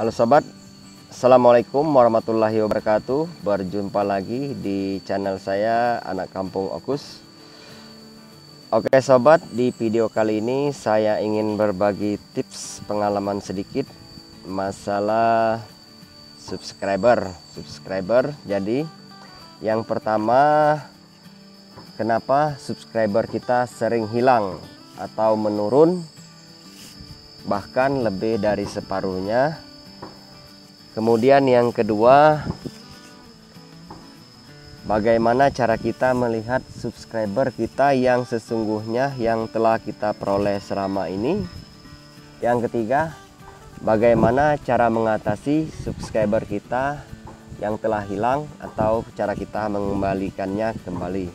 Halo sobat, Assalamualaikum warahmatullahi wabarakatuh. Berjumpa lagi di channel saya Anak Kampung Okus. Oke sobat, di video kali ini saya ingin berbagi tips pengalaman sedikit Masalah subscriber. Subscriber, jadi yang pertama Kenapa subscriber kita sering hilang atau menurun? Bahkan lebih dari separuhnya Kemudian yang kedua, bagaimana cara kita melihat subscriber kita yang sesungguhnya yang telah kita peroleh selama ini. Yang ketiga, bagaimana cara mengatasi subscriber kita yang telah hilang atau cara kita mengembalikannya kembali.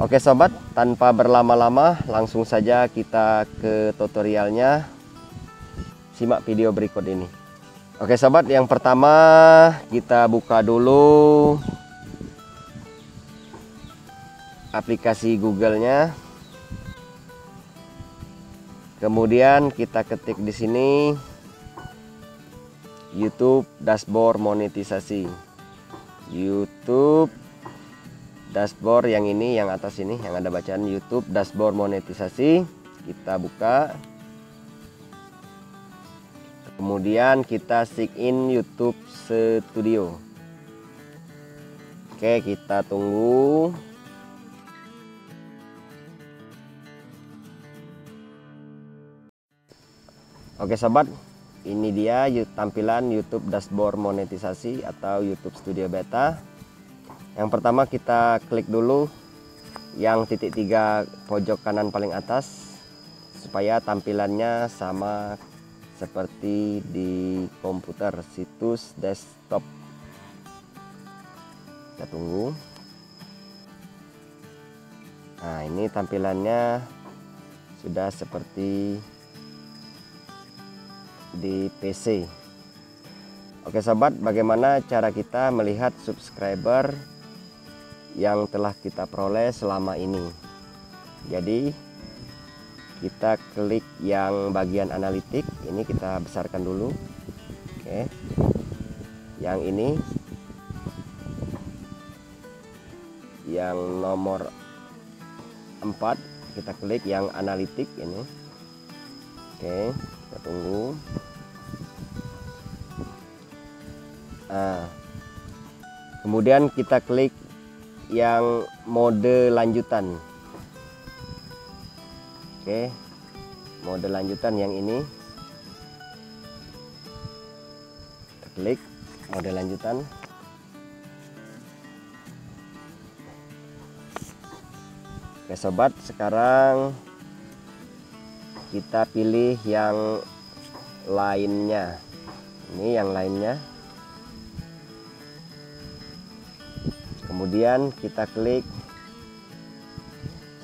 Oke sobat, tanpa berlama-lama langsung saja kita ke tutorialnya. Simak video berikut ini. Oke sobat, yang pertama kita buka dulu aplikasi Google-nya. Kemudian kita ketik di sini YouTube dashboard monetisasi. YouTube dashboard yang ini yang atas ini yang ada bacaan YouTube dashboard monetisasi. Kita buka kemudian kita sign in YouTube Studio. Oke kita tunggu. Oke sobat. Ini dia tampilan YouTube dashboard monetisasi atau YouTube Studio Beta. Yang pertama kita klik dulu yang titik tiga pojok kanan paling atas supaya tampilannya sama seperti di komputer situs desktop. Kita tunggu. Nah ini tampilannya sudah seperti di PC Oke sobat bagaimana cara kita melihat subscriber yang telah kita peroleh selama ini? Jadi kita klik yang bagian analitik ini kita besarkan dulu. Oke. Yang ini. Yang nomor 4 kita klik yang analitik ini. Oke kita tunggu. Nah kemudian kita klik yang mode lanjutan. Oke mode lanjutan yang ini klik mode lanjutan. Oke sobat sekarang kita pilih yang lainnya. Ini yang lainnya. Kemudian kita klik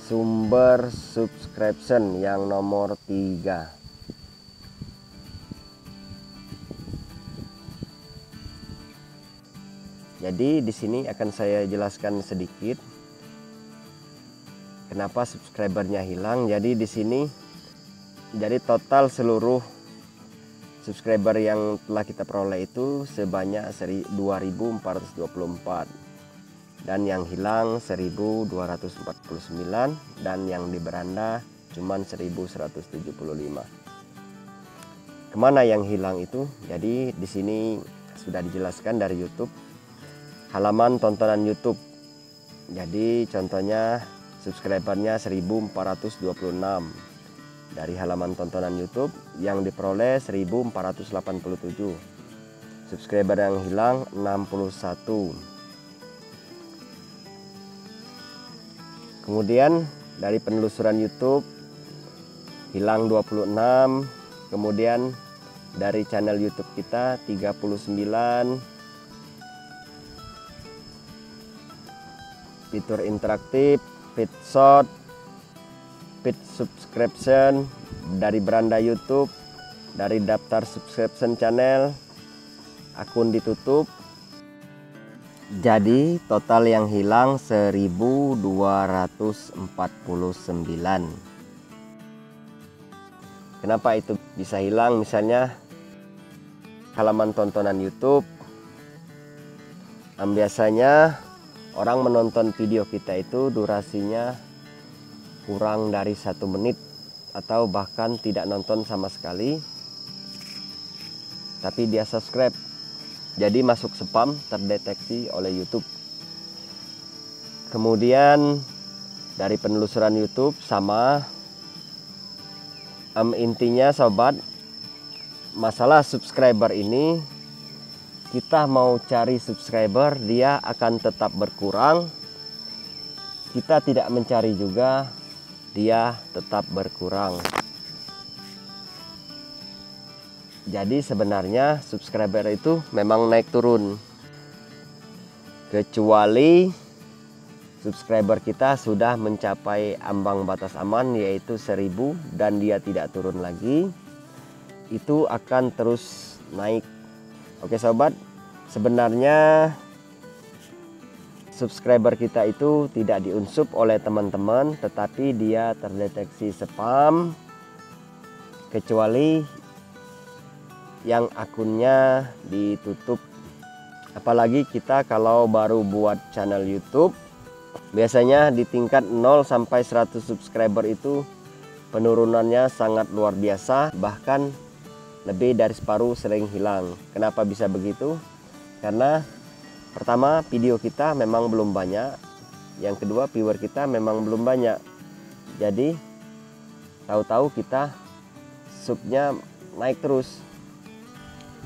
sumber subscription yang nomor 3 jadi di sini akan saya jelaskan sedikit kenapa subscribernya hilang. Jadi di sini jadi total seluruh subscriber yang telah kita peroleh itu sebanyak 2424 dan yang hilang 1249 dan yang di beranda cuman 1175 ke mana yang hilang itu? Jadi di sini sudah dijelaskan dari YouTube halaman tontonan YouTube. Jadi contohnya subscribernya 1426 dari halaman tontonan YouTube yang diperoleh 1487 subscriber yang hilang 61 kemudian dari penelusuran YouTube hilang 26 kemudian dari channel YouTube kita 39 fitur interaktif feed shot feed subscription dari beranda YouTube dari daftar subscription channel akun ditutup. Jadi total yang hilang 1249 kenapa itu bisa hilang? Misalnya halaman tontonan YouTube. Um, biasanya orang menonton video kita itu durasinya kurang dari satu menit atau bahkan tidak nonton sama sekali. Tapi dia subscribe. Jadi masuk spam terdeteksi oleh YouTube. Kemudian dari penelusuran YouTube sama um, intinya sobat masalah subscriber ini kita mau cari subscriber dia akan tetap berkurang. Kita tidak mencari juga dia tetap berkurang. Jadi sebenarnya subscriber itu memang naik turun. Kecuali subscriber kita sudah mencapai ambang batas aman yaitu 1000 dan dia tidak turun lagi itu akan terus naik Oke sobat, sebenarnya subscriber kita itu tidak diunsup oleh teman-teman tetapi dia terdeteksi spam kecuali yang akunnya ditutup. Apalagi kita kalau baru buat channel YouTube biasanya di tingkat 0 sampai 100 subscriber itu penurunannya sangat luar biasa. Bahkan lebih dari separuh sering hilang. Kenapa bisa begitu? Karena pertama video kita memang belum banyak, yang kedua viewer kita memang belum banyak. Jadi tahu-tahu kita subnya naik terus.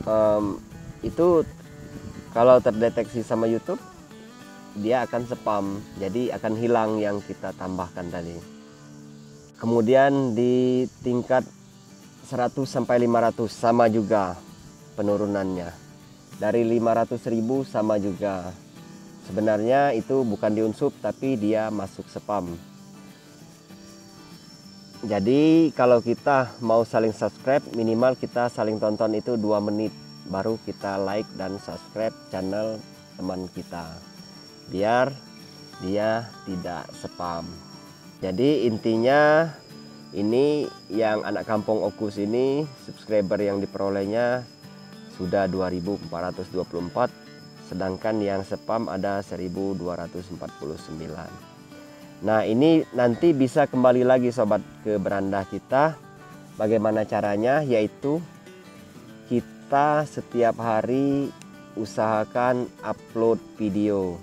Um, itu kalau terdeteksi sama YouTube dia akan spam, jadi akan hilang yang kita tambahkan tadi. Kemudian di tingkat 100 sampai 500 sama juga penurunannya. Dari 500 ribu sama juga. Sebenarnya itu bukan diunsup tapi dia masuk spam. Jadi kalau kita mau saling subscribe minimal kita saling tonton itu 2 menit baru kita like dan subscribe channel teman kita. Biar dia tidak spam. Jadi intinya ini yang anak kampung Okus ini subscriber yang diperolehnya sudah 2424 sedangkan yang spam ada 1249 nah ini nanti bisa kembali lagi sobat ke beranda kita. Bagaimana caranya? Yaitu kita setiap hari usahakan upload video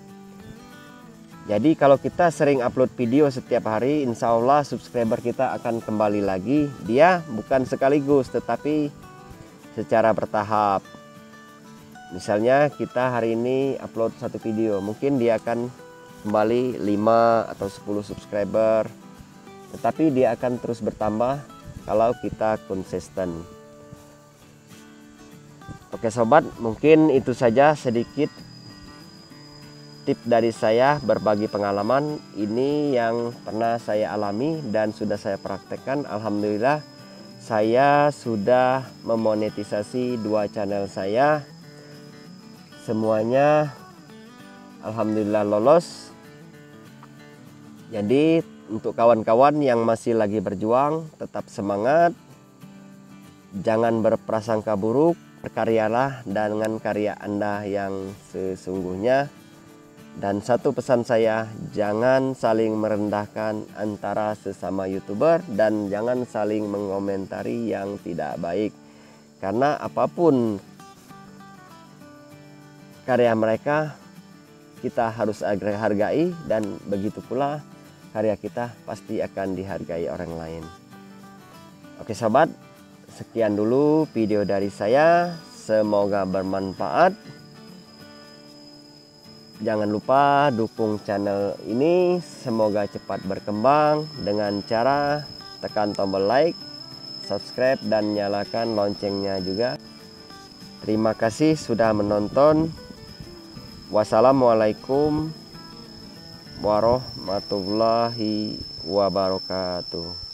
jadi kalau kita sering upload video setiap hari, insya Allah subscriber kita akan kembali lagi. Dia bukan sekaligus, tetapi secara bertahap. Misalnya kita hari ini upload satu video, mungkin dia akan kembali 5 atau 10 subscriber. Tetapi dia akan terus bertambah kalau kita konsisten. Oke sobat, mungkin itu saja sedikit tip dari saya berbagi pengalaman ini yang pernah saya alami dan sudah saya praktekkan. Alhamdulillah saya sudah memonetisasi dua channel saya. Semuanya Alhamdulillah lolos. Jadi untuk kawan-kawan yang masih lagi berjuang tetap semangat. Jangan berprasangka buruk berkaryalah dengan karya anda yang sesungguhnya dan satu pesan saya, jangan saling merendahkan antara sesama YouTuber dan jangan saling mengomentari yang tidak baik. Karena apa pun karya mereka kita harus hargai dan begitu pula karya kita pasti akan dihargai orang lain. Oke sobat, sekian dulu video dari saya. Semoga bermanfaat. Jangan lupa dukung channel ini semoga cepat berkembang dengan cara tekan tombol like, subscribe dan nyalakan loncengnya juga. Terima kasih sudah menonton. Wassalamualaikum warahmatullahi wabarakatuh.